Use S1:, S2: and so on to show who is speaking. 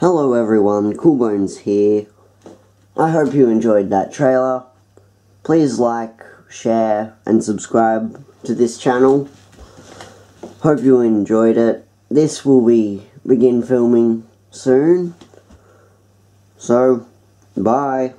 S1: Hello everyone, Coolbones here. I hope you enjoyed that trailer. Please like, share, and subscribe to this channel. Hope you enjoyed it. This will be begin filming soon. So, bye.